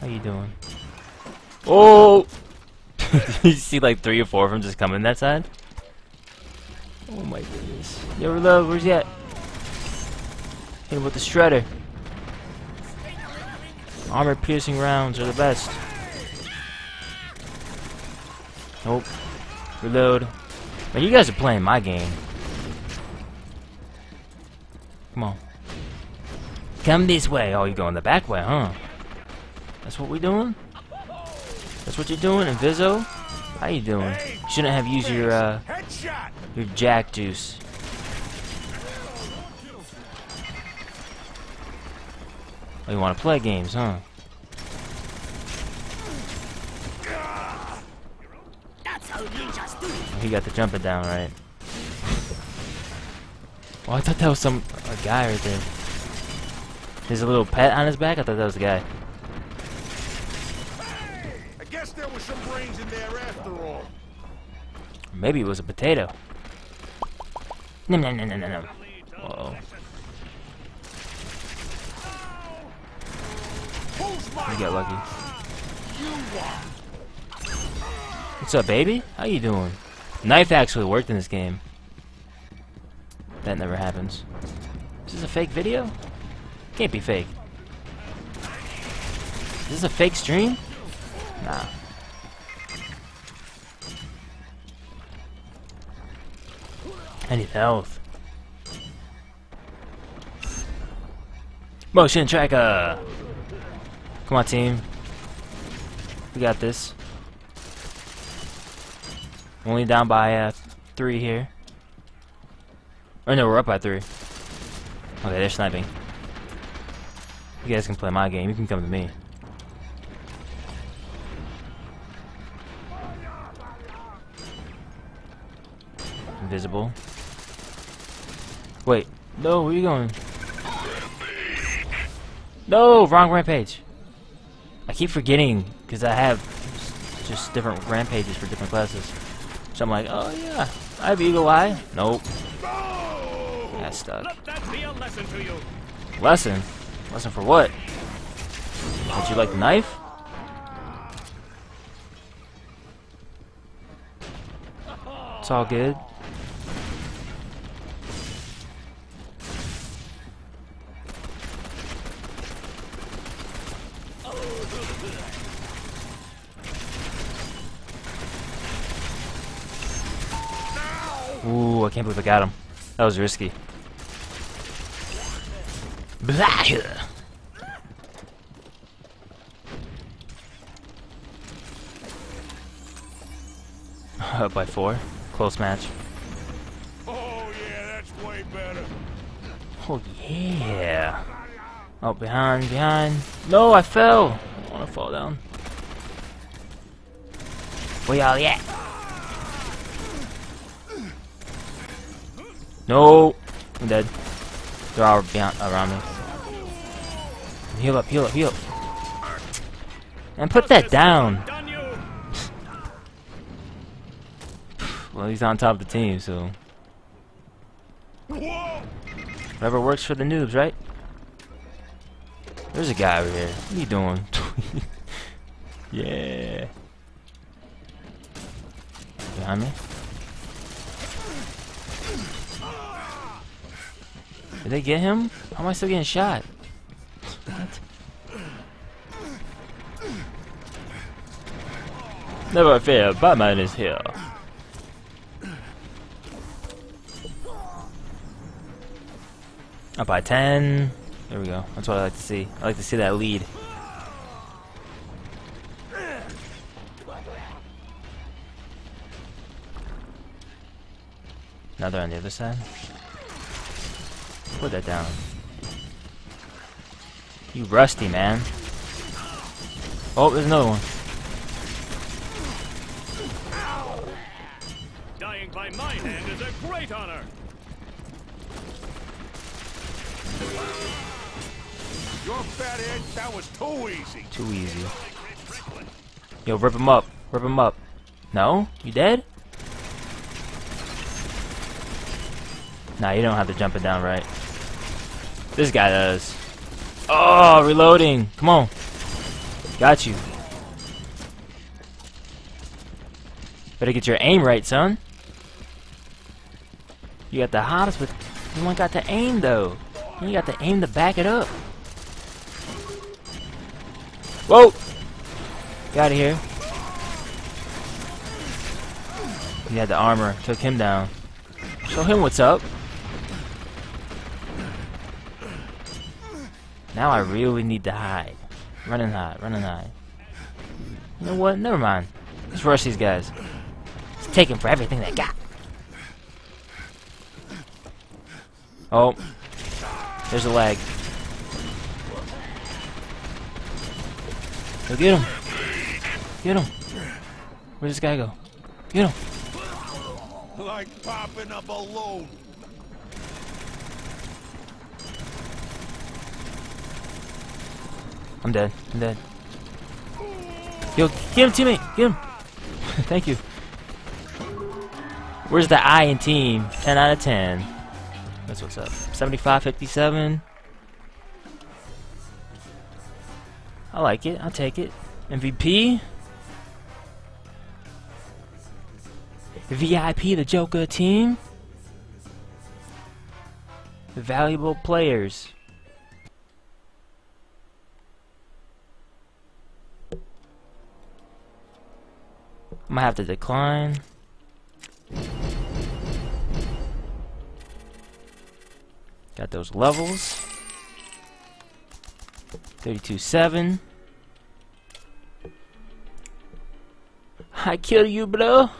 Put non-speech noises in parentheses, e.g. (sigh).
How you doing? Oh! (laughs) you see like three or four of them just coming that side? Oh my goodness. Yo, reload, where's he at? Hit him with the shredder. Armor piercing rounds are the best. Nope. Reload. Man, you guys are playing my game. Come on. Come this way. Oh, you going the back way, huh? That's what we doing? That's what you're doing, Inviso? How you doing? You shouldn't have used your, uh, your jack juice. Oh, you want to play games, huh? Oh, he got the jumping down right. Oh, I thought that was some a guy right there. There's a little pet on his back. I thought that was a guy. Guess there was some brains in there after all. Maybe it was a potato. Nom nom nom nom nom. Whoa. Who's my You got lucky. Ah, What's up, baby? How you doing? Knife actually worked in this game. That never happens. This is this a fake video? Can't be fake. Is this a fake stream? Nah. I need health. Motion tracker! Come on, team. We got this. Only down by uh, three here. Oh no, we're up by three. Okay, they're sniping. You guys can play my game. You can come to me. Invisible. Wait. No, where you going? No, wrong rampage. I keep forgetting because I have just different rampages for different classes. So I'm like, oh yeah, I have Eagle Eye. Nope. Stuck. Let that be a lesson to you. Lesson? Lesson for what? Would you like the knife? It's all good. Ooh, I can't believe I got him. That was risky. Blah! (laughs) Up by four. Close match. Oh yeah, that's way better. Oh yeah. Oh, behind, behind. No, I fell. I don't want to fall down. Where y'all at? No, I'm dead. They're all behind, around me. Heal up, heal up, heal up. And put that down. (sighs) Well, he's on top of the team, so whatever works for the noobs, right? There's a guy over here. What are you doing? (laughs) yeah. Behind me? Did they get him? How am I still getting shot? What? Never fear, Batman is here. Up by 10. There we go. That's what I like to see. I like to see that lead. Another on the other side. Put that down. You rusty, man. Oh, there's another one. Dying by my hand is a great honor. Your fat head, that was too easy. Too easy. Yo, rip him up. Rip him up. No? You dead? Nah, you don't have to jump it down right. This guy does. Oh, reloading. Come on. Got you. Better get your aim right, son. You got the hottest, but you ain't got the aim though. You got the aim to back it up. Whoa! Get out of here. He had the armor, took him down. Show him what's up. Now I really need to hide. Run and hide, run and hide. You know what? Never mind. Let's rush these guys. Let's take him for everything they got. Oh. There's a lag. Go get him. Get him. Where'd this guy go? Get him. Like popping a balloon. I'm dead. I'm dead. Yo, get him, teammate. Get him. (laughs) Thank you. Where's the I in team? 10 out of 10. That's what's up. 75, 57. I like it. I'll take it. MVP. VIP, the Joker team. Valuable players. I might have to decline. Got those levels. 32-7. I kill you, bro.